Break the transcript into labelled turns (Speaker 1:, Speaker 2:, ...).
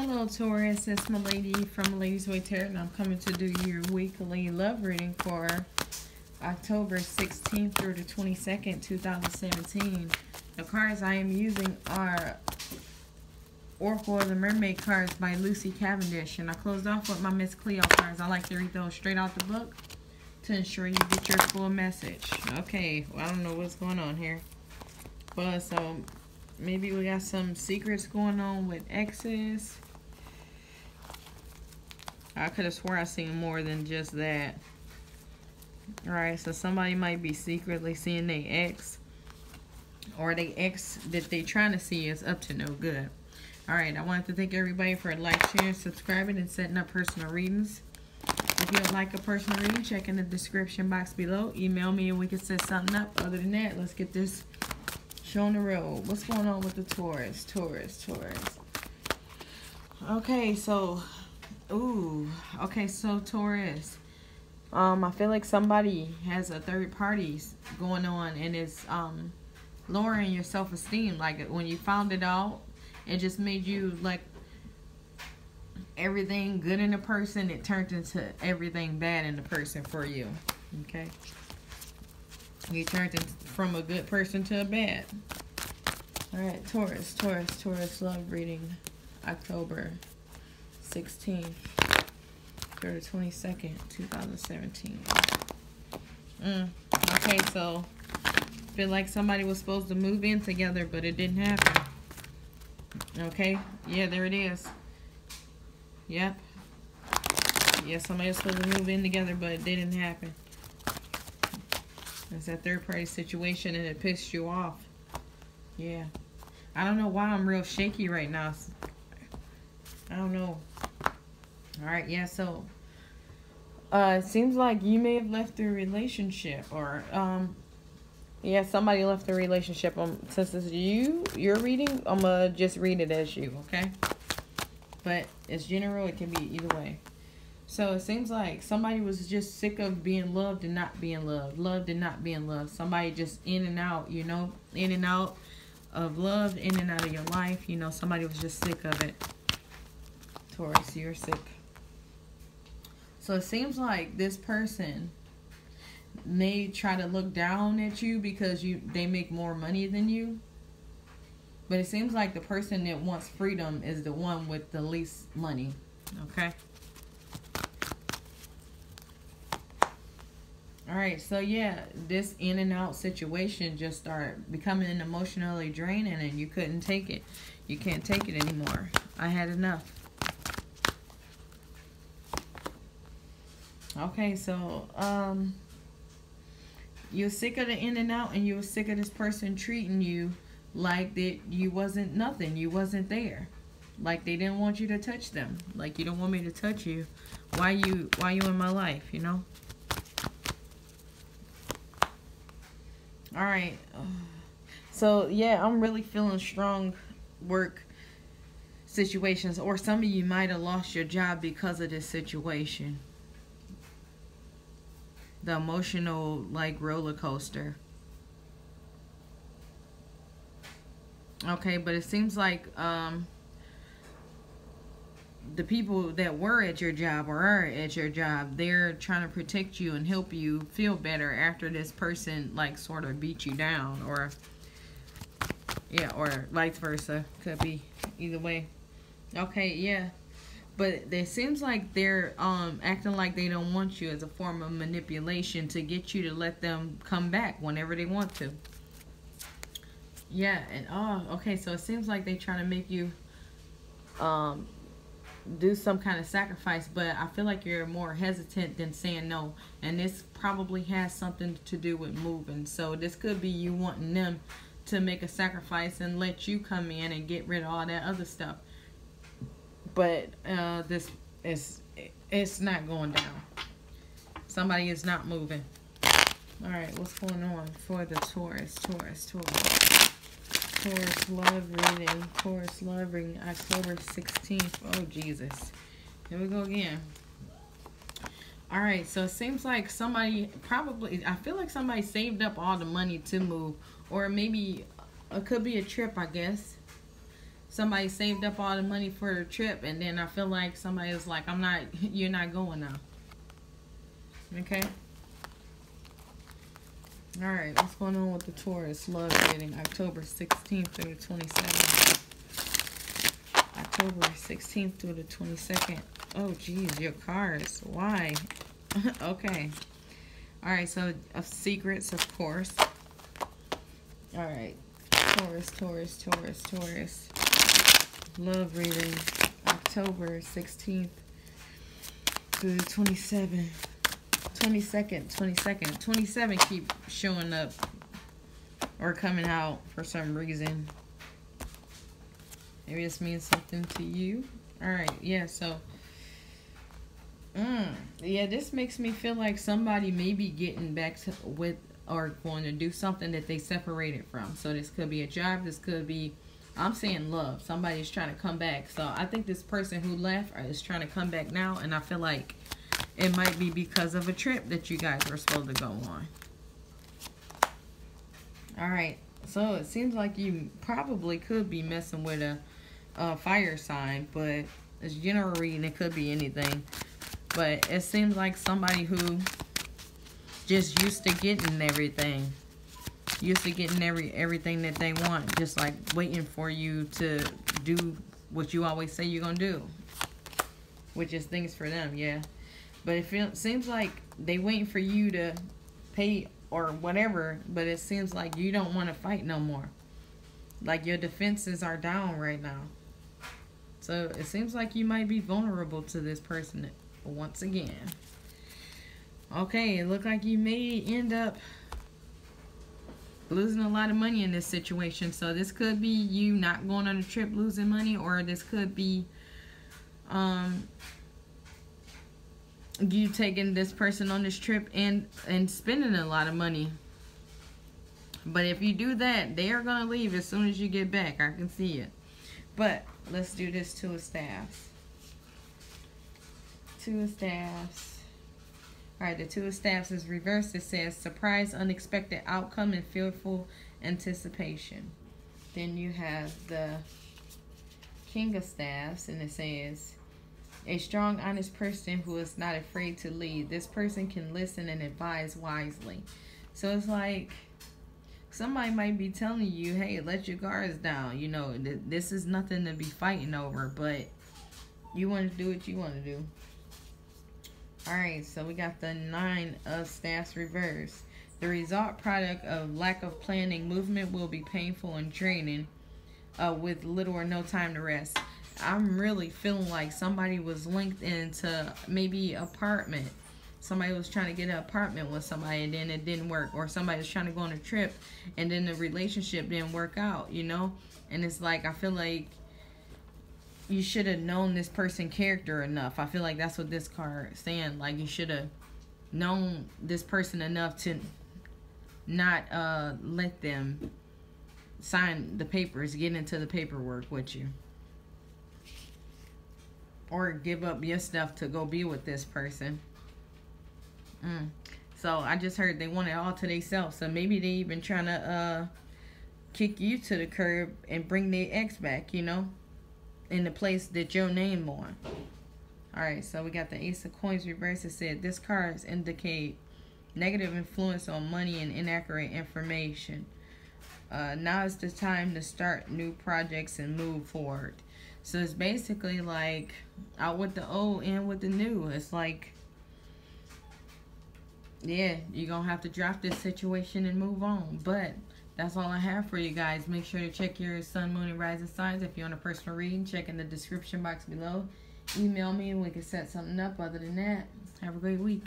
Speaker 1: Hello, Taurus. It's Malady from Ladies Way Tarot, and I'm coming to do your weekly love reading for October 16th through the 22nd, 2017. The cards I am using are Oracle of the Mermaid cards by Lucy Cavendish, and I closed off with my Miss Cleo cards. I like to read those straight out the book to ensure you get your full message. Okay, well, I don't know what's going on here. But so maybe we got some secrets going on with exes. I could have swore I seen more than just that. Alright, so somebody might be secretly seeing their ex. Or the ex that they trying to see is up to no good. Alright, I wanted to thank everybody for like, sharing, subscribing, and setting up personal readings. If you would like a personal reading, check in the description box below. Email me and we can set something up. Other than that, let's get this show on the road. What's going on with the Taurus? Taurus, Taurus. Okay, so, ooh, okay, so Taurus. Um, I feel like somebody has a third party going on and it's um lowering your self-esteem. Like when you found it out, it just made you like everything good in a person. It turned into everything bad in the person for you. Okay. You turned from a good person to a bad. All right, Taurus, Taurus, Taurus love reading October 16th through the 22nd, 2017. Mm. Okay, so feel like somebody was supposed to move in together, but it didn't happen. Okay, yeah, there it is. Yep. Yeah, somebody was supposed to move in together, but it didn't happen. It's that third party situation and it pissed you off. Yeah. I don't know why I'm real shaky right now. I don't know. Alright, yeah, so uh it seems like you may have left the relationship or um yeah, somebody left the relationship. Um since it's you you're reading, I'm gonna just read it as you, okay? But as general, it can be either way. So it seems like somebody was just sick of being loved and not being loved. Loved and not being loved. Somebody just in and out, you know, in and out of love, in and out of your life. You know, somebody was just sick of it. Taurus, you're sick. So it seems like this person may try to look down at you because you they make more money than you. But it seems like the person that wants freedom is the one with the least money. Okay. All right, so yeah, this in and out situation just started becoming emotionally draining and you couldn't take it. You can't take it anymore. I had enough. Okay, so um you're sick of the in and out and you're sick of this person treating you like that you wasn't nothing. You wasn't there. Like they didn't want you to touch them. Like you don't want me to touch you. Why you why you in my life, you know? All right. So, yeah, I'm really feeling strong work situations. Or some of you might have lost your job because of this situation. The emotional, like, roller coaster. Okay, but it seems like um, the people that were at your job or are at your job, they're trying to protect you and help you feel better after this person like sort of beat you down or yeah, or vice versa. Could be either way. Okay, yeah. But it seems like they're um acting like they don't want you as a form of manipulation to get you to let them come back whenever they want to. Yeah, and oh, okay, so it seems like they're trying to make you um do some kind of sacrifice, but I feel like you're more hesitant than saying no. And this probably has something to do with moving. So this could be you wanting them to make a sacrifice and let you come in and get rid of all that other stuff. But uh, this is it's not going down. Somebody is not moving. All right, what's going on for the Taurus, Taurus, Taurus? Taurus love reading. Taurus love reading. October 16th. Oh, Jesus. Here we go again. All right, so it seems like somebody probably, I feel like somebody saved up all the money to move. Or maybe it could be a trip, I guess. Somebody saved up all the money for the trip, and then I feel like somebody is like, "I'm not. You're not going now." Okay. All right. What's going on with the Taurus love reading October 16th through the 27th? October 16th through the 22nd. Oh, geez, your cards. Why? okay. All right, so of secrets, of course. All right. Taurus, Taurus, Taurus, Taurus. Love reading October 16th through the 27th. 22nd, 22nd. 27 keep showing up or coming out for some reason. Maybe this means something to you. All right, yeah, so Mm, yeah, this makes me feel like somebody may be getting back to, with or going to do something that they separated from. So this could be a job. This could be, I'm saying love. Somebody's trying to come back. So I think this person who left is trying to come back now. And I feel like it might be because of a trip that you guys were supposed to go on. All right. So it seems like you probably could be messing with a, a fire sign. But it's general reading. It could be anything. But it seems like somebody who just used to getting everything. Used to getting every everything that they want. Just like waiting for you to do what you always say you're going to do. Which is things for them, yeah. But it seems like they waiting for you to pay or whatever. But it seems like you don't want to fight no more. Like your defenses are down right now. So it seems like you might be vulnerable to this person once again. Okay, it looked like you may end up losing a lot of money in this situation. So this could be you not going on a trip losing money or this could be um you taking this person on this trip and and spending a lot of money. But if you do that, they are going to leave as soon as you get back. I can see it. But let's do this to a staff. Two of Staffs. All right, the Two of Staffs is reversed. It says surprise, unexpected outcome, and fearful anticipation. Then you have the King of Staffs, and it says a strong, honest person who is not afraid to lead. This person can listen and advise wisely. So it's like somebody might be telling you, hey, let your guards down. You know, th this is nothing to be fighting over, but you want to do what you want to do. Alright, so we got the nine of staffs reversed. The result product of lack of planning movement will be painful and draining uh, with little or no time to rest. I'm really feeling like somebody was linked into maybe apartment. Somebody was trying to get an apartment with somebody and then it didn't work. Or somebody was trying to go on a trip and then the relationship didn't work out, you know? And it's like, I feel like you should have known this person character enough. I feel like that's what this card is saying. Like you should have known this person enough to not uh let them sign the papers, get into the paperwork with you. Or give up your stuff to go be with this person. Mm. So I just heard they want it all to themselves. So maybe they even trying to uh kick you to the curb and bring their ex back, you know? In the place that your name on. Alright, so we got the Ace of Coins reverse. It said this cards indicate negative influence on money and inaccurate information. Uh, now is the time to start new projects and move forward. So it's basically like out with the old and with the new. It's like, yeah, you're going to have to drop this situation and move on. But that's all I have for you guys. Make sure to check your sun, moon, and rising signs. If you want a personal reading, check in the description box below. Email me and we can set something up. Other than that, have a great week.